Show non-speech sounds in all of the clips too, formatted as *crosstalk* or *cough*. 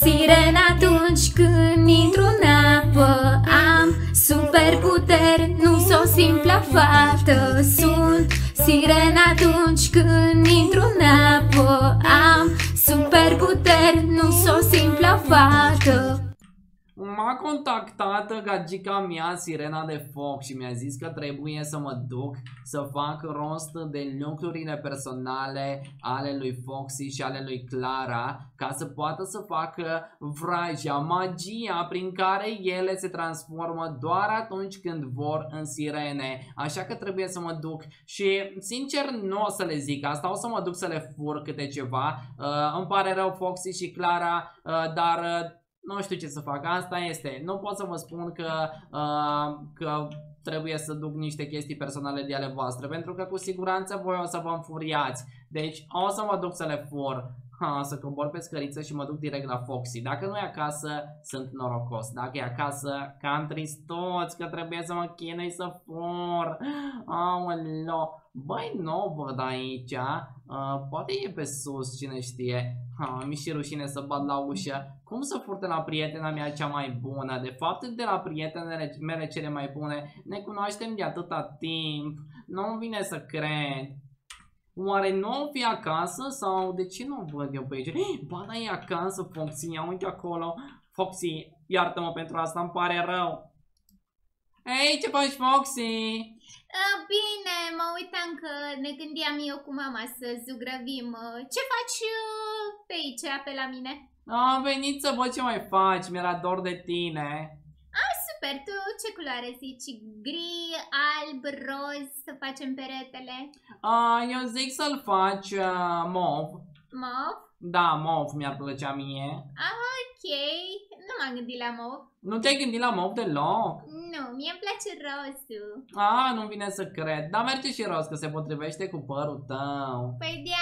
Sirena atunci când intru în apă Am super puteri, nu s o simplă fată. Sunt sirena atunci când intru în apă Am super puteri, nu s o simplă fată M-a contactat gagica mea, Sirena de Foc, și mi-a zis că trebuie să mă duc să fac rost de lucrurile personale ale lui Foxy și ale lui Clara ca să poată să facă vraja, magia prin care ele se transformă doar atunci când vor în sirene. Așa că trebuie să mă duc și sincer nu o să le zic asta, o să mă duc să le fur câte ceva. Uh, îmi pare rău Foxy și Clara, uh, dar... Uh, nu știu ce să fac, asta este. Nu pot să vă spun că, uh, că trebuie să duc niște chestii personale de ale voastre, pentru că cu siguranță voi o să vă înfuriați. Deci o să mă duc să le fur, *laughs* ha, să cobor pe scăriță și mă duc direct la Foxy. Dacă nu e acasă, sunt norocos. Dacă e acasă, cam tristoți că trebuie să mă chinui să fur. Aoleo. Băi, nu văd aici. Uh, poate e pe sus, cine știe. Ha, mi și rușine să bat la ușă. Cum să furte la prietena mea cea mai bună? De fapt, de la prietenele mele cele mai bune ne cunoaștem de atâta timp. Nu vine să cred. Oare nu o fi acasă sau de ce nu văd eu pe aici? Ba, da, e acasă, Foxy, ia uite acolo. Foxy, iartă-mă pentru asta, îmi pare rău. Hei, ce faci, Foxy? Uh, bine, mă uitam că ne gândeam eu cu mama să zugrăvim. Ce faci uh, pe aici, pe la mine? Am venit să văd ce mai faci, mi-era dor de tine. Ah, super, tu ce culoare zici? Gri, alb, roz, să facem peretele? Ah, eu zic să-l faci uh, mov. Mov? Da, mov mi-ar plăcea mie. Ah, ok, nu m-am gândit la mov. Nu te-ai gândit la mov deloc? Nu, mie îmi place rosul. Ah, nu vine să cred. Dar merge și roz, că se potrivește cu părul tău. Păi de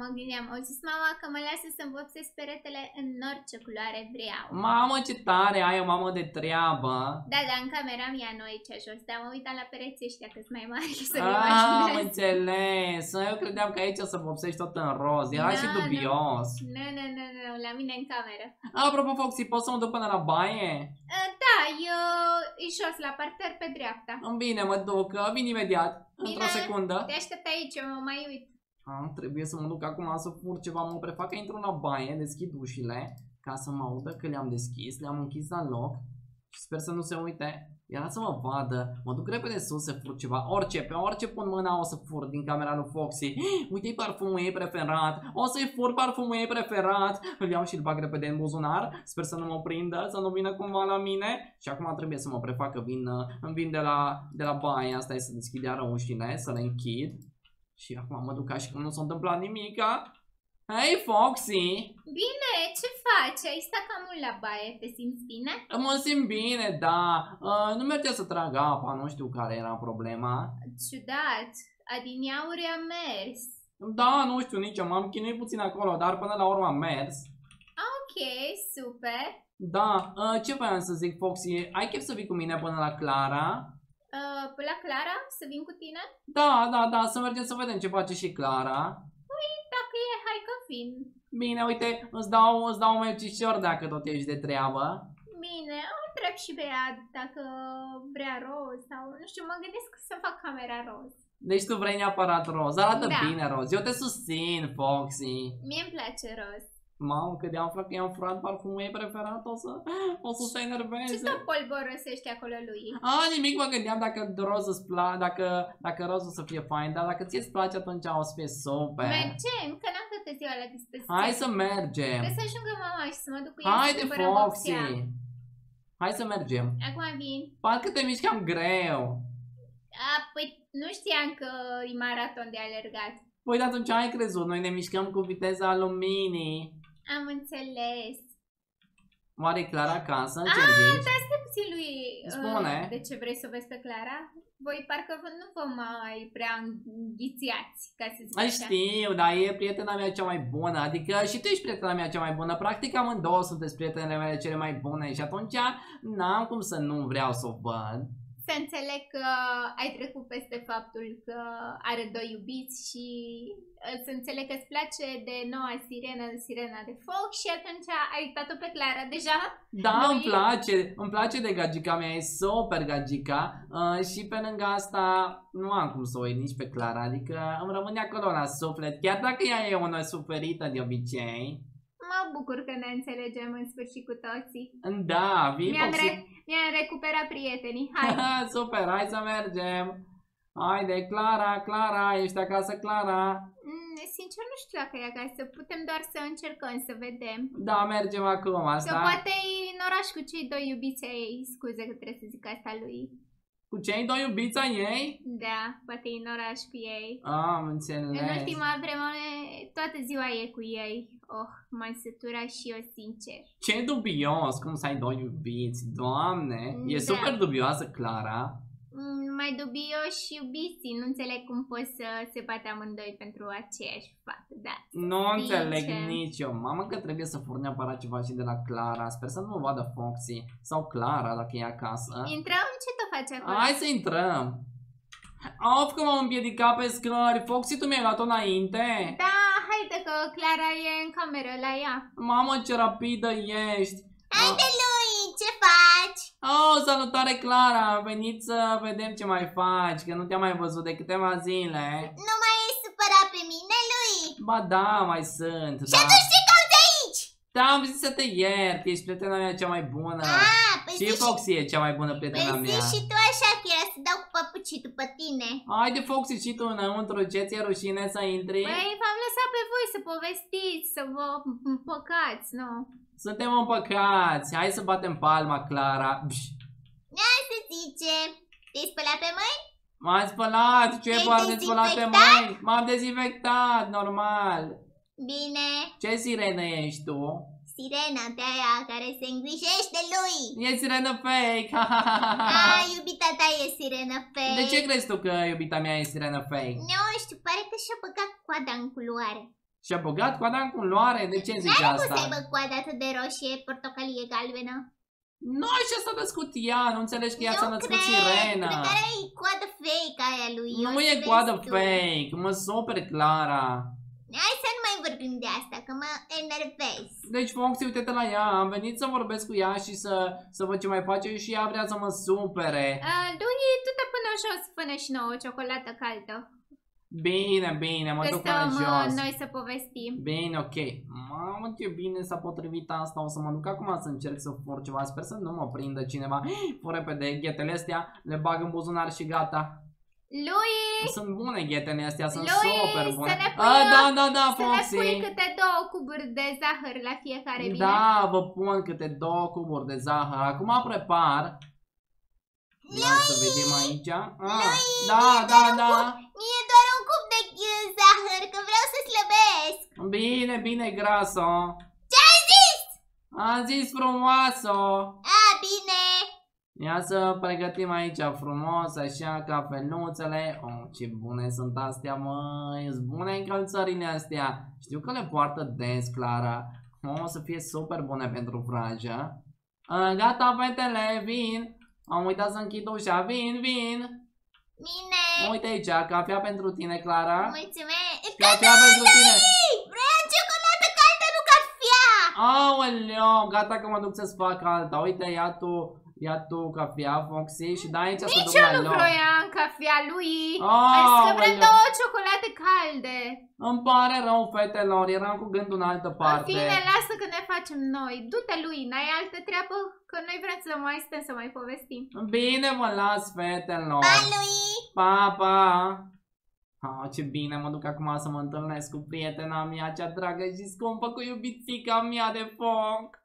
mă gândeam. Au zis mama că mă lasă să-mi vopsesc peretele în orice culoare vreau. Mamă, ce tare, ai o mamă de treabă. Da, da, în camera mea nu aici jos, dar mă uitam la pereții ăștia că mai mari *laughs* să Ah, am înțeles. Eu credeam că aici o să vopsești tot în roz. Era no, și dubios. Nu, nu, nu, nu, la mine în cameră. Apropo, Foxy, poți să mă duc până la baie? Uh, da, eu e jos la parter pe dreapta. Bine, mă duc. Vin imediat. Într-o secundă. Te aștept aici, mă mai uit. A, trebuie să mă duc acum să fur ceva, mă prefac că intru la baie, deschid ușile ca să mă audă că le-am deschis, le-am închis la loc și sper să nu se uite. Era să mă vadă, mă duc repede sus să fur ceva, orice, pe orice pun mâna o să fur din camera lui Foxy. *gasps* Uite-i parfumul ei preferat, o să-i fur parfumul ei preferat. Îl iau și îl bag repede în buzunar, sper să nu mă prindă, să nu vină cumva la mine. Și acum trebuie să mă prefac că vin, îmi vin de la, de la baie, asta e să deschid iară ușile, să le închid. Și acum mă duc ca și cum nu s-a întâmplat nimica. Hei, Foxy! Bine, ce faci? Ai stat cam mult la baie, te simți bine? Mă simt bine, da. Uh, nu mergea să trag apa, nu știu care era problema. Ciudat, adineauri a mers. Da, nu știu nici eu, m-am chinuit puțin acolo, dar până la urmă am mers. Ok, super. Da, uh, ce voiam să zic, Foxy? Ai chef să vii cu mine până la Clara? Uh, la Clara? Să vin cu tine? Da, da, da, să mergem să vedem ce face și Clara. Păi, dacă e, hai că vin. Bine, uite, îți dau, îți dau un mercișor dacă tot ești de treabă. Bine, o întreb și pe ea dacă vrea roz sau, nu știu, mă gândesc să fac camera roz. Deci tu vrei neapărat roz, arată da. bine roz, eu te susțin, Foxy. Mie îmi place roz. Mamă, că de aflat că i-am furat parfumul ei preferat, o să, o să se enerveze. Ce tot polborosește acolo lui? A, nimic mă gândeam dacă roz îți pla, dacă, dacă roz o să fie fain, dar dacă ție îți place atunci o să fie super. Mergem, că n-am toată ziua la dispoziție. Hai să mergem. Trebuie să ajungă mama și să mă duc cu ea Haide, Foxy. Hai să mergem. Acum vin. Parcă te miști cam greu. A, păi nu știam că e maraton de alergat. Păi de atunci ai crezut, noi ne mișcăm cu viteza luminii. Am înțeles. Oare Clara acasă? Ce Ah, zici? dar stai puțin lui. Spune. Uh, de ce vrei să o vezi pe Clara? Voi parcă vă- nu vă mai prea înghițiați, ca să zic Ai așa. știu, dar e prietena mea cea mai bună, adică și tu ești prietena mea cea mai bună, practic amândouă sunteți prietenele mele cele mai bune și atunci n-am cum să nu vreau să o văd. Să înțeleg că ai trecut peste faptul că are doi iubiți și uh, să înțeleg că îți place de noua sirenă, sirena de foc și atunci ai uitat-o pe Clara deja? Da, Noi- îmi place, îmi place de gagica mea, e super gagica uh, și pe lângă asta nu am cum să o uit nici pe Clara, adică îmi rămâne acolo la suflet, chiar dacă ea e una suferită de obicei. Mă bucur că ne înțelegem în sfârșit cu toții. Da, vii Mi-am, Foxy? re- mi-am recuperat prietenii. Hai! *laughs* Super, hai să mergem. Haide, Clara, Clara, ești acasă, Clara? Mm, sincer, nu știu dacă e acasă. Putem doar să încercăm să vedem. Da, mergem acum, Că asta. poate e în oraș cu cei doi iubiți ai ei. Scuze că trebuie să zic asta lui. Cu cei doi iubiți ai ei? Da, poate e în oraș cu ei. Am În înțeles. ultima vreme, toată ziua e cu ei. Oh, m-am săturat și eu, sincer. Ce dubios, cum să ai doi iubiți, doamne. E Da. super dubioasă, Clara. Mm, mai dubioși și iubiții. Nu înțeleg cum pot să se bate amândoi pentru aceeași fată. Da. Nu Sincer. înțeleg nici eu. Mamă că trebuie să fur neapărat ceva și de la Clara. Sper să nu mă vadă Foxy sau Clara dacă e acasă. Intrăm? Ce tu faci acolo? Hai să intrăm. Of că m-am împiedicat pe scări. Foxy, tu mi-ai luat-o înainte? Da, haide că Clara e în cameră la ea. Mamă, ce rapidă ești. Haide, lui, ce faci? Oh, salutare Clara, am venit să vedem ce mai faci, că nu te-am mai văzut de câteva zile. Nu mai e supărat pe mine, lui? Ba da, mai sunt, da. ce cauți aici? Da, am zis să te iert, ești prietena mea cea mai bună. Ah, păi Și Foxy e cea mai bună prietena păi mea. zi și tu așa că era să dau cu papucii după tine. Haide Foxy și tu înăuntru, ce ți-e rușine să intri? Păi v-am lăsat pe voi să povestiți, să vă împăcați, nu? Suntem împăcați, hai să batem palma, Clara. Bș. Se zice, te-ai spălat pe mâini? M-am spălat, ce Te-ai poate de spălat pe dezinfectat? mâini? M-am dezinfectat, normal. Bine, Ce sirenă ești tu? Sirena de aia care se îngrijește lui. E sirenă fake! *laughs* Ah, iubita ta e sirenă fake. De ce crezi tu că iubita mea e sirenă fake? Nu știu, pare că și-a băgat coada în culoare. Și-a băgat coada în culoare? De ce zici N-are cum asta? să aibă coada atât de roșie, portocalie, galbenă. Nu așa s-a născut ea, nu înțelegi că ea s-a nu născut cred, sirena. cred că are coadă fake aia lui. Nu o să e vezi coadă tu. fake, mă super Clara. Hai să nu mai vorbim de asta, că mă enervez. Deci Foxy, uite-te la ea, am venit să vorbesc cu ea și să, să văd ce mai face și ea vrea să mă supere. Uh, lui, tu te până jos, până și nouă o ciocolată caldă. Bine, bine, mă Că duc până stăm uh, jos. noi să povestim. Bine, ok. Mamă, ce bine s-a potrivit asta. O să mă duc acum să încerc să fur ceva. Sper să nu mă prindă cineva. *gasps* Fur repede ghetele astea, le bag în buzunar și gata. Lui, Sunt bune ghetele astea, sunt Lui, super să bune. ne A, pui, da, da, da, să ne pui Foxy. câte două cuburi de zahăr la fiecare, bine? Da, vă pun câte două cuburi de zahăr. Acum prepar. Ia să vedem aici. Ah, da, da, da. Mie doar un cup de uh, zahăr, că vreau să slăbesc. Bine, bine, graso. Ce ai zis? Am zis frumoasă. A, bine. Ia să pregătim aici frumos, așa, cafeluțele. Oh, ce bune sunt astea, măi. Sunt bune încălțările astea. Știu că le poartă des, Clara. Oh, o să fie super bune pentru vrajă. Uh, gata, fetele, vin. Am uitat să închid ușa, vin, vin. Bine. Uite aici, cafea pentru tine, Clara. Mulțumesc. Cafea pentru tine. Vreau ciocolată caldă, nu cafea. Aoleu, gata că mă duc să-ți fac alta. Uite, ia tu, ia tu cafea, Foxy, și da aici să duc Nici eu la nu loc. vroiam cafea lui. Azi că vrem Aoleu. două ciocolate calde. Îmi pare rău, fetelor, eram cu gândul în altă În parte. fine, lasă că ne facem noi. Du-te lui, n-ai altă treabă? Că noi vrem să mai stăm să mai povestim. Bine, mă las, fetelor. lui! Pa, pa. Ah, ce bine, mă duc acum să mă întâlnesc cu prietena mea cea dragă și scumpă cu iubițica mea de foc.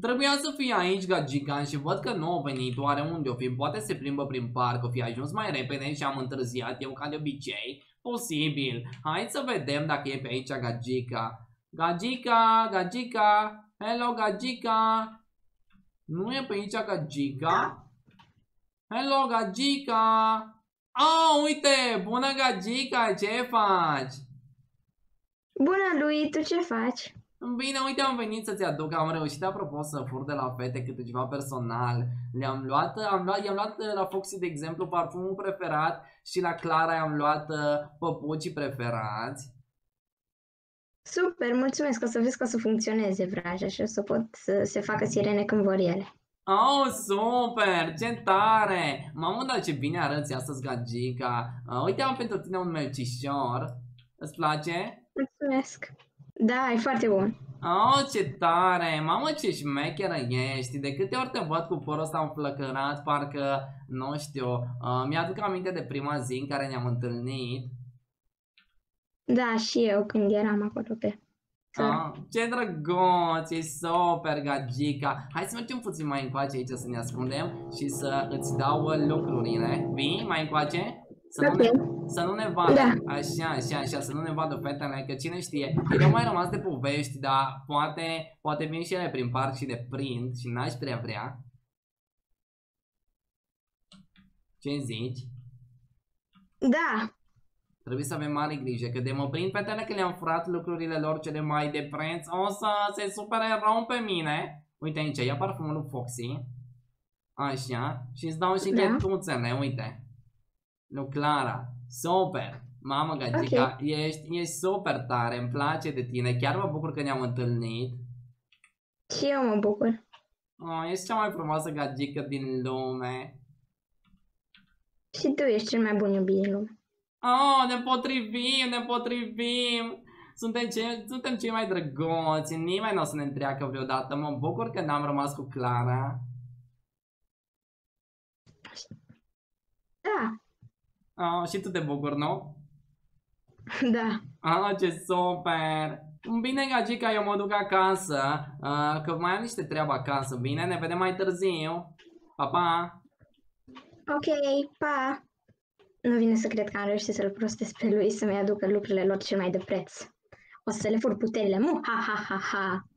Trebuia să fie aici gagican și văd că nu a venit, oare unde o fi? Poate se plimbă prin parc, o fi ajuns mai repede și am întârziat eu ca de obicei? Posibil. Hai să vedem dacă e pe aici gagica. Gagica, gagica, hello gagica. Nu e pe aici gagica? Hello gagica. Ah, uite, bună gagica, ce faci? Bună lui, tu ce faci? Bine, uite, am venit să-ți aduc, am reușit apropo să fur de la fete câte ceva personal. Le-am luat, am luat, i-am luat uh, la Foxy, de exemplu, parfumul preferat și la Clara i-am luat uh, păpucii preferați. Super, mulțumesc, o să vezi că o să funcționeze vraja și o să pot să se facă sirene când vor ele. Oh, super! Ce tare! Mamă, dar ce bine arăți astăzi, gagica. Uh, uite, am pentru tine un melcișor. Îți place? Mulțumesc. Da, e foarte bun. Oh, ce tare! Mamă, ce șmecheră ești! De câte ori te văd cu părul ăsta înflăcărat, parcă, nu știu, uh, mi-aduc aminte de prima zi în care ne-am întâlnit. Da, și eu când eram acolo pe țară. Ah, ce drăguț, e super, gagica. Hai să mergem puțin mai încoace aici să ne ascundem și să îți dau uh, lucrurile. Vii mai încoace? Să nu, ne, Ok. să nu ne vadă, Da. așa, așa, așa, să nu ne vadă fetele, că cine știe, ele au mai rămas de povești, dar poate, poate vin și ele prin parc și de prind și n-aș prea vrea. Ce zici? Da, Trebuie să avem mare grijă, că de mă prind fetele că le-am furat lucrurile lor cele mai de preț, o să se supere rău pe mine. Uite aici, ia parfumul lui Foxy. Așa, și îți dau și Da. chetuțele, uite. Lui Clara, super. Mamă, gagica, ești, ești super tare, îmi place de tine, chiar mă bucur că ne-am întâlnit. și eu mă bucur. Oh, ești cea mai frumoasă gagică din lume. Și tu ești cel mai bun iubit din lume. Oh, ne potrivim, ne potrivim. Suntem, ce, suntem cei mai drăgoți, nimeni nu o să ne întreacă vreodată. Mă bucur că n-am rămas cu Clara. Da, Oh, și tu te bucuri, nu? da. Ah, ce super! Bine, gagica, eu mă duc acasă, uh, că mai am niște treabă acasă, bine? Ne vedem mai târziu. Pa, pa! Ok, pa! Nu vine să cred că am reușit să-l prostesc pe lui să-mi aducă lucrurile lor cel mai de preț. O să le fur puterile. Mu, ha, ha, ha, ha.